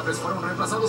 jugadores fueron reemplazados.